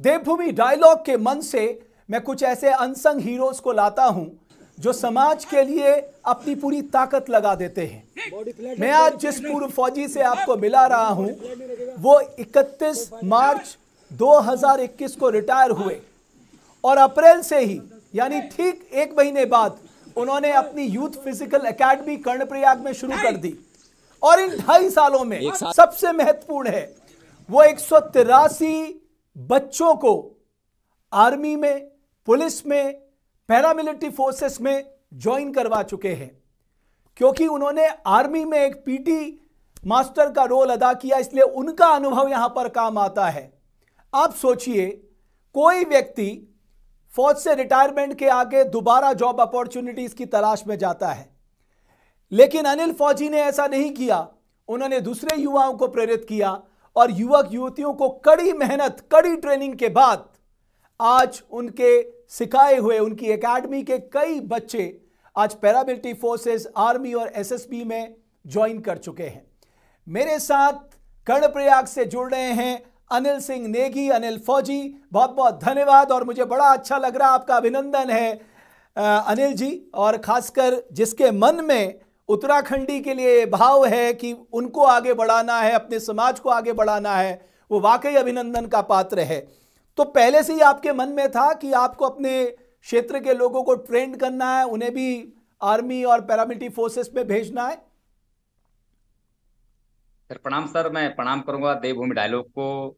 देवभूमि dialogue के मन से मैं कुछ ऐसे अनसंग हीरोज को लाता हूँ जो समाज के लिए अपनी पूरी ताकत लगा देते हैं। मैं आज जिस पूर्व फौजी से आपको मिला रहा हूँ वो 31 मार्च 2021 को रिटायर हुए। और अप्रैल से ही यानी ठीक एक महीने बाद उन्होंने अपनी यूथ फ़िज़िकल एकेडमी कर्णप्रयाग में शुरू कर दी। और इन ढाई सालों में सबसे महत्वपूर्ण है वो एक सौ तिरासी बच्चों को आर्मी में, पुलिस में, पैरामिलिट्री फोर्सेस में ज्वाइन करवा चुके हैं। क्योंकि उन्होंने आर्मी में एक पीटी मास्टर का रोल अदा किया, इसलिए उनका अनुभव यहाँ पर काम आता है। आप सोचिए, कोई व्यक्ति फौज से रिटायरमेंट के आगे दोबारा जॉब अपॉर्चुनिटीज़ की तलाश में जाता है। लेकिन अनिल फौजी ने ऐसा नहीं किया। उन्होंने दूसरे युवाओं को प्रेरित किया। और युवक युवतियों को कड़ी मेहनत, कड़ी ट्रेनिंग के बाद आज उनके सिखाए हुए, उनकी एकेडमी के कई बच्चे आज पैरामिलिट्री फोर्सेस, आर्मी और एसएसबी में ज्वाइन कर चुके हैं। मेरे साथ कर्णप्रयाग से जुड़ रहे हैं अनिल सिंह नेगी, अनिल फौजी, बहुत बहुत धन्यवाद और मुझे बड़ा अच्छा लग रहा आपका अभिनंदन है अनिल जी, और खासकर जिसके मन में उत्तराखंडी के लिए भाव है कि उनको आगे बढ़ाना है, अपने समाज को आगे बढ़ाना है, वो वाकई अभिनंदन का पात्र है। तो पहले से ही आपके मन में था कि आपको अपने क्षेत्र के लोगों को ट्रेंड करना है, उन्हें भी आर्मी और पैरामिलिट्री फोर्सेस में भेजना है? सर, प्रणाम सर, मैं प्रणाम करूँगा देवभूमि डायलॉग को।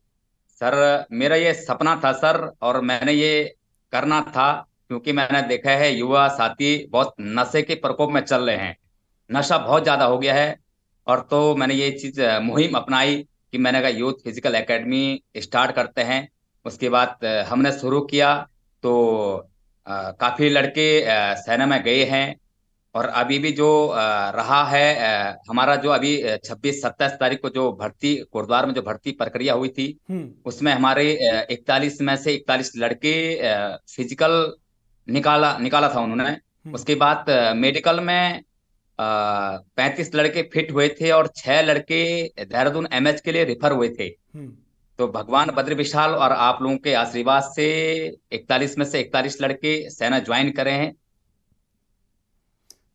सर, मेरा ये सपना था सर, और मैंने ये करना था, क्योंकि मैंने देखा है युवा साथी बहुत नशे के प्रकोप में चल रहे हैं। नशा बहुत ज़्यादा हो गया है और तो मैंने ये चीज़ मुहिम अपनाई कि मैंने कहा यूथ फ़िज़िकल एकेडमी स्टार्ट करते हैं उसके बाद हमने शुरू किया तो काफ़ी लड़के सेना में गए हैं और अभी भी जो रहा है हमारा जो अभी 26 सत्ताईस तारीख को जो भर्ती गुरुद्वार में जो भर्ती प्रक्रिया हुई थी। उसमें हमारे इकतालीस में से इकतालीस लड़के फ़िज़िकल निकाला निकाला था उन्होंने। उसके बाद मेडिकल में पैंतीस लड़के फिट हुए थे और छह लड़के देहरादून एमएच के लिए रिफर हुए थे। हम्म। तो भगवान बद्र विशाल और आप लोगों के आशीर्वाद से 41 में से 41 लड़के सेना ज्वाइन करे हैं।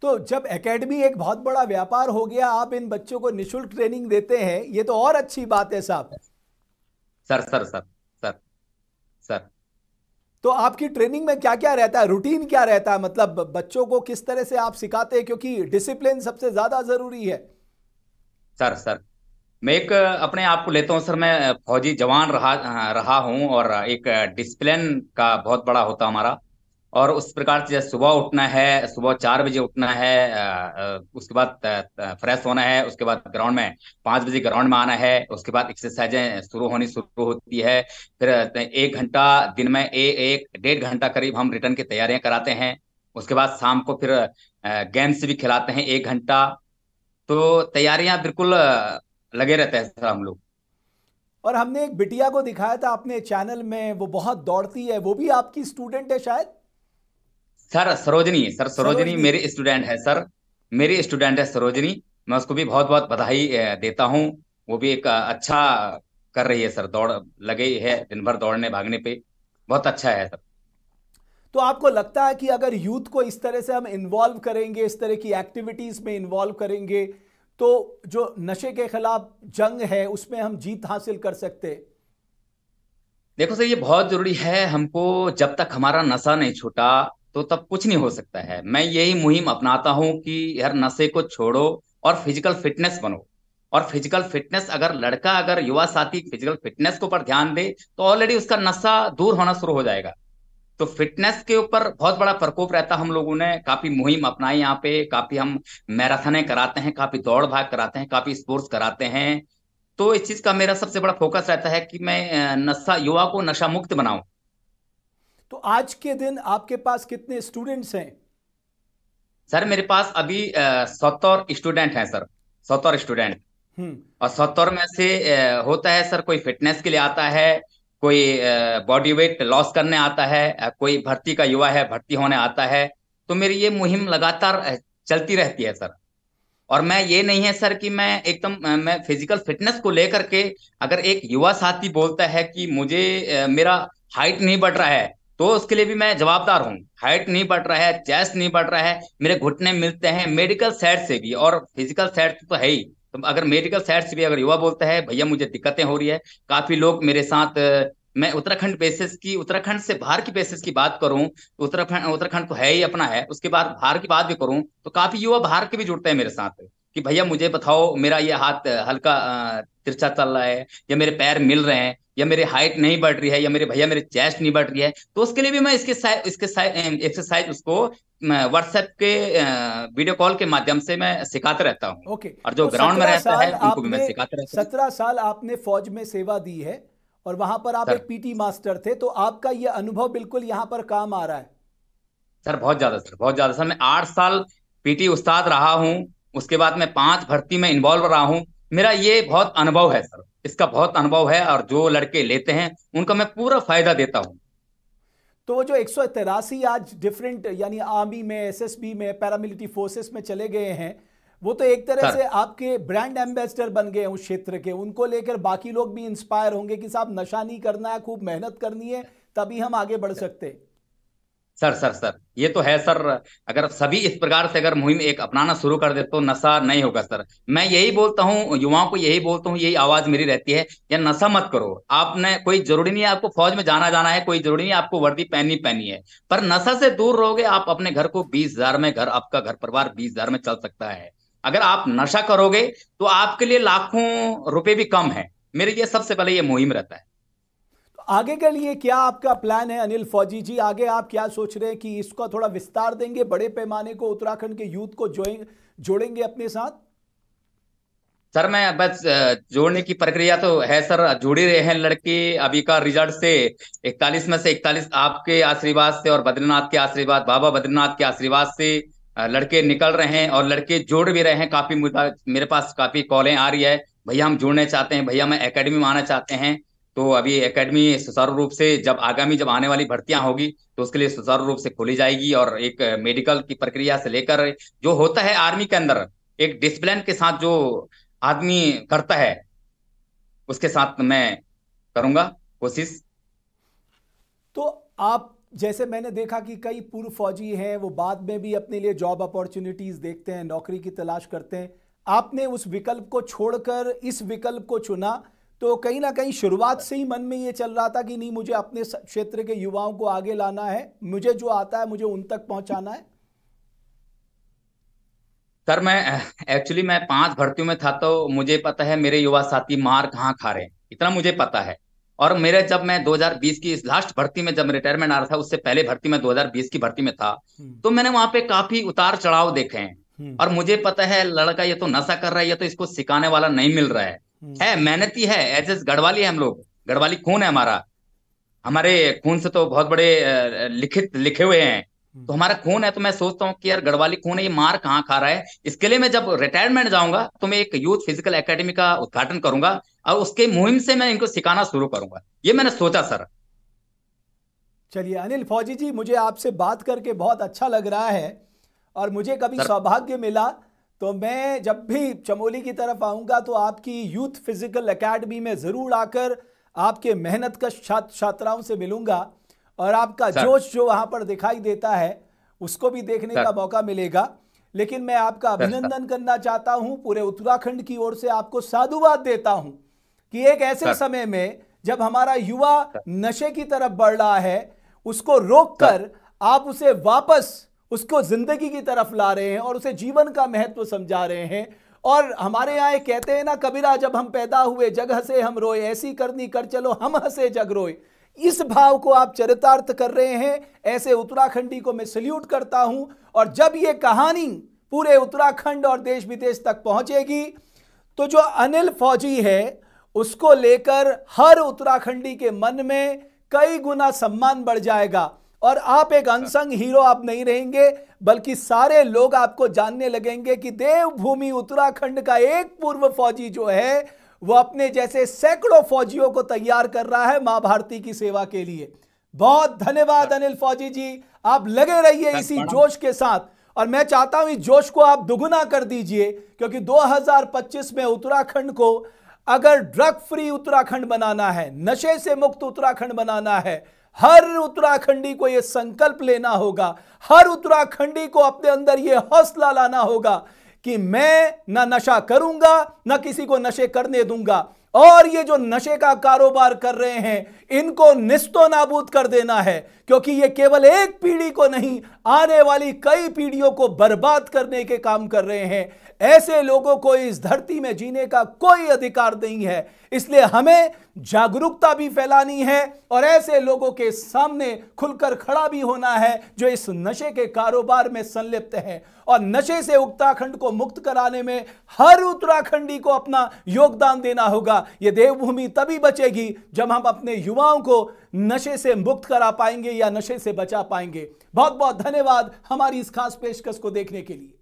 तो जब एकेडमी एक बहुत बड़ा व्यापार हो गया आप इन बच्चों को निशुल्क ट्रेनिंग देते हैं ये तो और अच्छी बात है साहब। Sir sir sir sir sir. तो आपकी ट्रेनिंग में क्या क्या रहता है? रूटीन क्या रहता है? मतलब बच्चों को किस तरह से आप सिखाते हैं? क्योंकि डिसिप्लिन सबसे ज़्यादा ज़रूरी है। सर सर, मैं एक, अपने आप को लेता हूँ, सर, मैं फौजी जवान रहा रहा हूँ और एक डिसिप्लिन का बहुत बड़ा होता हमारा। और उस प्रकार से सुबह उठना है सुबह चार बजे उठना है उसके बाद फ्रेश होना है उसके बाद ग्राउंड में पाँच बजे ग्राउंड में आना है उसके बाद एक्सरसाइजें शुरू होनी शुरू होती है फिर एक घंटा दिन में ए, एक डेढ़ घंटा करीब हम रिटर्न की तैयारियाँ कराते हैं उसके बाद शाम को फिर गेम्स भी खिलाते हैं एक घंटा तो तैयारियाँ बिल्कुल लगे रहते हैं सर हम लोग। और हमने एक बिटिया को दिखाया था अपने चैनल में वो बहुत दौड़ती है वो भी आपकी स्टूडेंट है शायद? सर सरोजनी सर सरोजनी मेरी स्टूडेंट है सर। मेरी स्टूडेंट है सरोजनी। मैं उसको भी बहुत बहुत बधाई देता हूँ। वो भी एक अच्छा कर रही है सर। दौड़ लगे है दिन भर दौड़ने भागने पे। बहुत अच्छा है सर। तो आपको लगता है कि अगर यूथ को इस तरह से हम इन्वॉल्व करेंगे इस तरह की एक्टिविटीज़ में इन्वॉल्व करेंगे तो जो नशे के खिलाफ जंग है उसमें हम जीत हासिल कर सकते? देखो सर ये बहुत ज़रूरी है। हमको जब तक हमारा नशा नहीं छूटा तो तब कुछ नहीं हो सकता है। मैं यही मुहिम अपनाता हूँ कि यार नशे को छोड़ो और फ़िज़िकल फिटनेस बनो। और फ़िज़िकल फिटनेस अगर लड़का, अगर युवा साथी फ़िज़िकल फिटनेस के ऊपर ध्यान दे तो ऑलरेडी उसका नशा दूर होना शुरू हो जाएगा। तो फिटनेस के ऊपर बहुत बड़ा प्रकोप रहता हम लोगों ने। काफ़ी मुहिम अपनाई यहाँ पे, काफ़ी हम मैराथने कराते हैं, काफ़ी दौड़ भाग कराते हैं, काफ़ी स्पोर्ट्स कराते हैं। तो इस चीज़ का मेरा सबसे बड़ा फोकस रहता है कि मैं नशा, युवा को नशा मुक्त बनाऊँ। तो आज के दिन आपके पास कितने स्टूडेंट्स हैं? सर मेरे पास अभी सत्तर स्टूडेंट हैं सर। सत्तर स्टूडेंट हम्म। और सत्तर में से होता है सर कोई फिटनेस के लिए आता है कोई बॉडी वेट लॉस करने आता है कोई भर्ती का युवा है भर्ती होने आता है तो मेरी ये मुहिम लगातार चलती रहती है सर। और मैं ये नहीं है सर कि मैं एकदम मैं फ़िज़िकल फिटनेस को लेकर के अगर एक युवा साथी बोलता है कि मुझे मेरा हाइट नहीं बढ़ रहा है तो उसके लिए भी मैं जवाबदार हूँ। हाइट नहीं बढ़ रहा है चेस्ट नहीं बढ़ रहा है, मेरे घुटने मिलते हैं मेडिकल साइड से भी और फ़िज़िकल साइड तो है ही। तो अगर मेडिकल साइड से भी अगर युवा बोलता है, भैया, मुझे दिक्कतें हो रही है। काफ़ी लोग मेरे साथ, मैं उत्तराखंड बेसिस की, उत्तराखंड से बाहर की बेसिस की बात करूँ, उत्तराखंड उत्तराखंड तो है ही, अपना है। उसके बाद, बाहर की बात भी करूँ तो काफ़ी युवा बाहर के भी जुड़ते हैं मेरे साथ कि, भैया, मुझे बताओ, मेरा ये हाथ हल्का तिरछा चल रहा है या मेरे पैर मिल रहे हैं? या मेरी हाइट नहीं बढ़ रही है या मेरे भैया मेरे चेस्ट नहीं बढ़ रही है तो उसके लिए भी मैं इसके साथ इसके एक्सरसाइज उसको व्हाट्सएप के वीडियो कॉल के माध्यम से मैं सिखाते रहता हूँ। ओके और जो तो ग्राउंड में रहता है उनको भी मैं सिखाते रहता हूँ। सत्रह साल आपने फौज में सेवा दी है और वहाँ पर आप एक पीटी मास्टर थे तो आपका ये अनुभव बिल्कुल यहाँ पर काम आ रहा है। सर बहुत ज़्यादा सर बहुत ज़्यादा। सर मैं आठ साल पीटी उस्ताद रहा हूँ उसके बाद मैं पाँच भर्ती में इन्वॉल्व रहा हूँ। मेरा ये बहुत अनुभव है सर। इसका बहुत अनुभव है और जो लड़के लेते हैं उनका मैं पूरा फ़ायदा देता हूँ। तो वो जो एक आज डिफरेंट यानी आर्मी में एसएसबी में पैरामिलिट्री फोर्सेस में चले गए हैं वो तो एक तरह से आपके ब्रांड एम्बेसडर बन गए उस क्षेत्र के। उनको लेकर बाकी लोग भी इंस्पायर होंगे कि साहब नशा नहीं करना है खूब मेहनत करनी है तभी हम आगे बढ़ सकते। सर सर सर, ये तो है सर, अगर सभी इस प्रकार से अगर मुहिम एक अपनाना शुरू कर दे तो नशा नहीं होगा सर। मैं यही बोलता हूँ, युवाओं को यही बोलता हूँ, यही आवाज़ मेरी रहती है या नशा मत करो। आपने कोई ज़रूरी नहीं है आपको फौज में जाना जाना है, कोई ज़रूरी नहीं आपको वर्दी पहननी पहनी है। पर नशा से दूर रहोगे आप अपने घर को बीस हज़ार में घर, आपका घर परिवार बीस हज़ार में चल सकता है। अगर आप नशा करोगे तो आपके लिए लाखों रुपए भी कम है। मेरे लिए सबसे पहले ये मुहिम रहता है। आगे के लिए क्या आपका प्लान है अनिल फौजी जी? आगे आप क्या सोच रहे हैं कि इसका थोड़ा विस्तार देंगे, बड़े पैमाने को उत्तराखंड के यूथ को जोड़ेंगे अपने साथ? सर, मैं बस जोड़ने की प्रक्रिया तो है सर, जुड़ रहे हैं लड़के। अभी का रिज़ल्ट से इकतालीस में से इकतालीस आपके आशीर्वाद से और बद्रीनाथ के आशीर्वाद, बाबा बद्रीनाथ के आशीर्वाद से लड़के निकल रहे हैं और लड़के जोड़ भी रहे हैं। काफ़ी मेरे पास काफ़ी कॉलें आ रही है। भैया हम जुड़ने चाहते हैं, भैया मैं एकेडमी में आना चाहते हैं। तो अभी एकेडमी सुचारू रूप से जब आगामी जब आने वाली भर्तियाँ होगी तो उसके लिए सुचारू रूप से खोली जाएगी और एक मेडिकल की प्रक्रिया से लेकर जो होता है आर्मी के अंदर, एक डिसिप्लिन के साथ जो आदमी करता है, उसके साथ मैं करूँगा कोशिश। तो आप, जैसे मैंने देखा कि कई पूर्व फौजी हैं, वो बाद में भी अपने लिए जॉब अपॉर्चुनिटीज़ देखते हैं, नौकरी की तलाश करते हैं। आपने उस विकल्प को छोड़कर इस विकल्प को चुना तो कहीं ना कहीं शुरुआत से ही मन में ये चल रहा था कि नहीं मुझे अपने क्षेत्र के युवाओं को आगे लाना है मुझे जो आता है मुझे उन तक पहुंचाना है सर मैं एक्चुअली मैं पाँच भर्तियों में था तो मुझे पता है मेरे युवा साथी मार कहाँ खा रहे हैं इतना मुझे पता है और मेरे जब मैं 2020 की इस लास्ट भर्ती में जब रिटायरमेंट आ रहा था उससे पहले भर्ती में 2020 की भर्ती में था हम्म। तो मैंने वहाँ पे काफ़ी उतार चढ़ाव देखे हैं हम्म। और मुझे पता है लड़का ये तो नशा कर रहा है ये तो इसको सिखाने वाला नहीं मिल रहा है। है मेहनती है एज एस गढ़वाली है हम लोग। गढ़वाली खून है हमारा। हमारे खून से तो बहुत बड़े लिखित लिखे हुए हैं। तो हमारा खून है तो मैं सोचता हूँ कि यार गढ़वाली खून है ये मार कहाँ खा रहा है? इसके लिए मैं जब रिटायरमेंट जाऊँगा तो मैं एक यूथ फ़िज़िकल एकेडमी का उद्घाटन करूँगा और उसके मुहिम से मैं इनको सिखाना शुरू करूँगा। ये मैंने सोचा सर। चलिए अनिल फौजी जी मुझे आपसे बात करके बहुत अच्छा लग रहा है और मुझे कभी सौभाग्य मिला तो मैं जब भी चमोली की तरफ़ आऊँगा तो आपकी यूथ फ़िज़िकल एकेडमी में ज़रूर आकर आपके मेहनत का छात्राओं से मिलूँगा और आपका जोश जो वहाँ पर दिखाई देता है उसको भी देखने का मौका मिलेगा। लेकिन मैं आपका अभिनंदन करना चाहता हूँ पूरे उत्तराखंड की ओर से आपको साधुवाद देता हूँ कि एक ऐसे समय में जब हमारा युवा नशे की तरफ़ बढ़ रहा है उसको रोककर आप उसे वापस उसको ज़िंदगी की तरफ़ ला रहे हैं और उसे जीवन का महत्व समझा रहे हैं। और हमारे यहाँ कहते हैं ना, कबीरा, जब हम पैदा हुए, जग हंसे हम रोए, ऐसी करनी कर चलो, हम हंसे जग रोए। इस भाव को आप चरितार्थ कर रहे हैं, ऐसे उत्तराखंडी को मैं सल्यूट करता हूँ। और जब ये कहानी पूरे उत्तराखंड और देश विदेश तक पहुंचेगी तो जो अनिल फौजी है, उसको लेकर हर उत्तराखंडी के मन में कई गुना सम्मान बढ़ जाएगा। और आप एक अनसंग हीरो आप नहीं रहेंगे बल्कि सारे लोग आपको जानने लगेंगे कि देवभूमि उत्तराखंड का एक पूर्व फौजी जो है वो अपने जैसे सैकड़ों फौजियों को तैयार कर रहा है माँ भारती की सेवा के लिए। बहुत धन्यवाद अनिल फौजी जी। आप लगे रहिए इसी जोश के साथ। और मैं चाहता हूँ इस जोश को आप दुगुना कर दीजिए क्योंकि 2025 में उत्तराखंड को अगर ड्रग फ्री उत्तराखंड बनाना है नशे से मुक्त उत्तराखंड बनाना है हर उत्तराखंडी को यह संकल्प लेना होगा, हर उत्तराखंडी को अपने अंदर यह हौसला लाना होगा कि मैं ना नशा करूँगा, ना किसी को नशे करने दूँगा। और ये जो नशे का कारोबार कर रहे हैं, इनको निस्तो नाबूद कर देना है, क्योंकि ये केवल एक पीढ़ी को नहीं, आने वाली कई पीढ़ियों को बर्बाद करने के काम कर रहे हैं। ऐसे लोगों को इस धरती में जीने का कोई अधिकार नहीं है। इसलिए हमें जागरूकता भी फैलानी है और ऐसे लोगों के सामने खुलकर खड़ा भी होना है जो इस नशे के कारोबार में संलिप्त हैं। और नशे से उत्तराखंड को मुक्त कराने में हर उत्तराखंडी को अपना योगदान देना होगा। यह देवभूमि तभी बचेगी जब हम अपने युवाओं को नशे से मुक्त करा पाएँगे या नशे से बचा पाएँगे। बहुत बहुत धन्यवाद हमारी इस खास पेशकश को देखने के लिए।